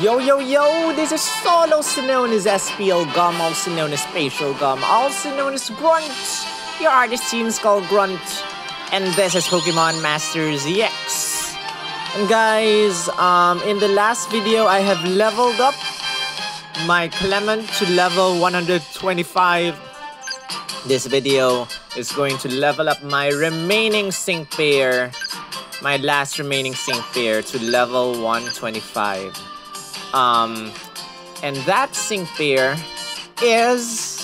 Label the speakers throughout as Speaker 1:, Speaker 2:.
Speaker 1: Yo, yo, yo, this is Sol, also known as SPL Gum, also known as Spatial Gum, also known as Grunt. Your artist team's called Grunt, and this is Pokemon Masters EX. And guys, um, in the last video, I have leveled up my Clemont to level 125. This video is going to level up my remaining sync pair, my last remaining sync pair to level 125. Um, and that sync pair is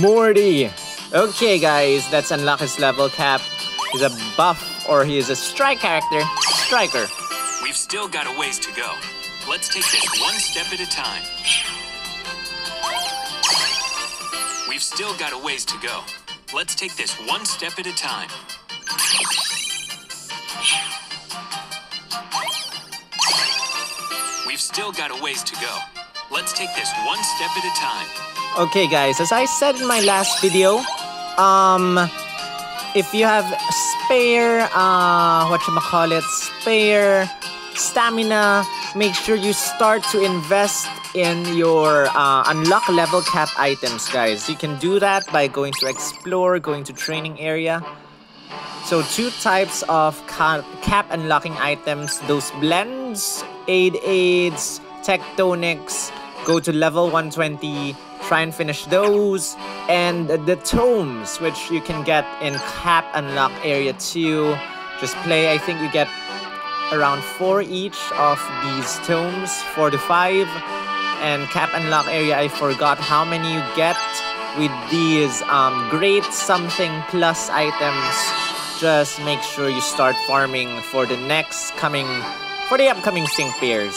Speaker 1: Morty. Okay, guys, that's unlock his level cap. He's a buff or he is a strike character. Striker.
Speaker 2: We've still got a ways to go. Let's take this one step at a time. We've still got a ways to go. Let's take this one step at a time. We've still got a ways to go. Let's take this one step at a time.
Speaker 1: Okay, guys, as I said in my last video, um, if you have spare, uh, what you call it, spare stamina, make sure you start to invest in your uh, unlock level cap items, guys. You can do that by going to explore, going to training area. So two types of cap, cap unlocking items, those blends, aid aids, tectonics, go to level 120, try and finish those, and the tomes, which you can get in cap unlock area 2. Just play, I think you get around 4 each of these tomes, 4 to 5. And cap unlock area, I forgot how many you get with these um, great something plus items just make sure you start farming for the next coming for the upcoming sync pairs.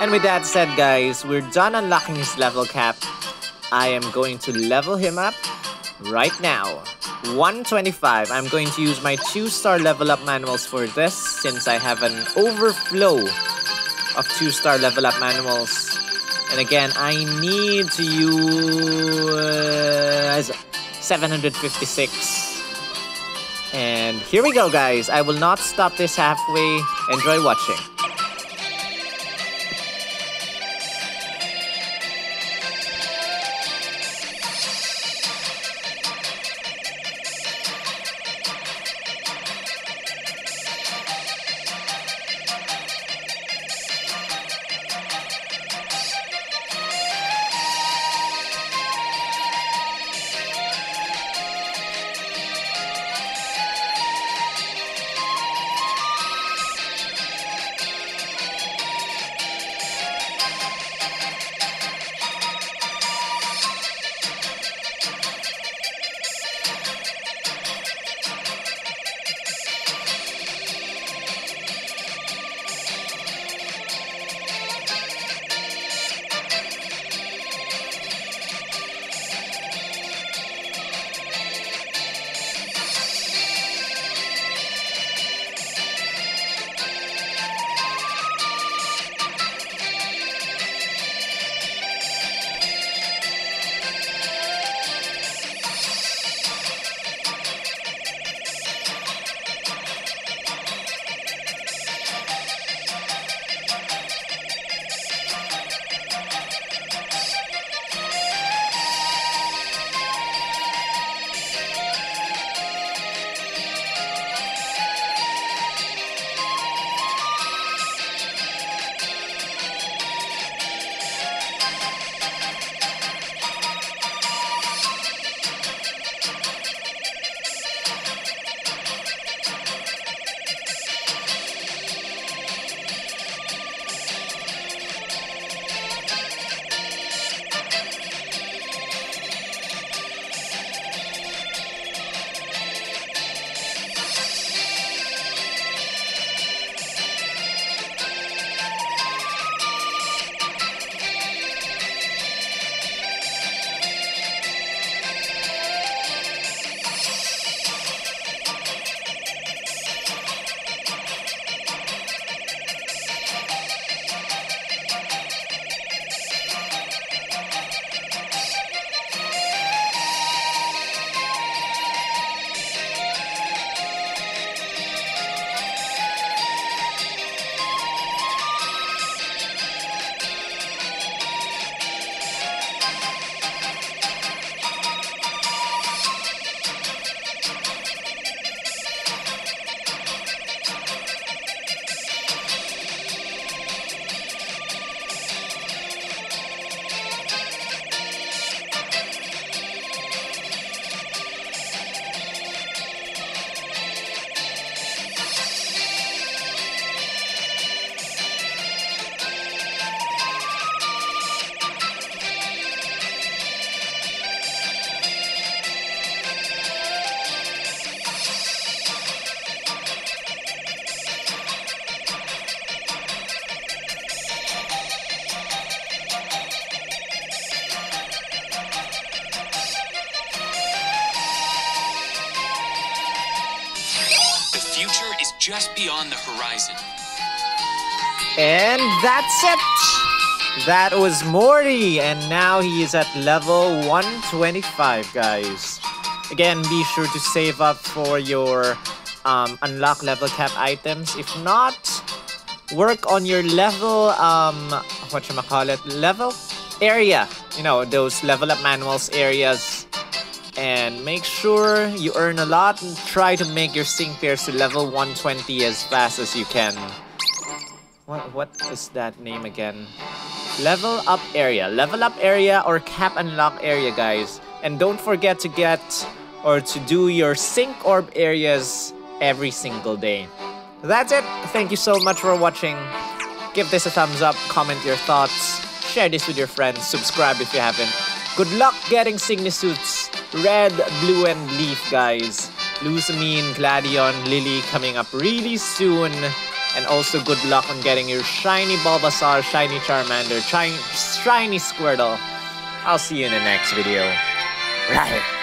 Speaker 1: And with that said guys, we're done unlocking his level cap. I am going to level him up right now. 125. I'm going to use my 2-star level up manuals for this since I have an overflow of 2-star level up manuals. And again, I need to use uh, 756. And here we go, guys. I will not stop this halfway. Enjoy watching.
Speaker 2: Just beyond the horizon.
Speaker 1: And that's it! That was Morty, and now he is at level 125, guys. Again, be sure to save up for your um, unlock level cap items. If not, work on your level, um, what you call it, level area. You know, those level up manuals areas. And make sure you earn a lot and try to make your sync pairs to level 120 as fast as you can. What, what is that name again? Level up area. Level up area or cap unlock area, guys. And don't forget to get or to do your sync orb areas every single day. That's it. Thank you so much for watching. Give this a thumbs up, comment your thoughts, share this with your friends, subscribe if you haven't. Good luck getting Sygna suits. Red, blue, and leaf, guys. Lusamine, Gladion, Lillie coming up really soon. And also good luck on getting your shiny Bulbasaur, shiny Charmander, shiny, Squirtle. I'll see you in the next video. Right.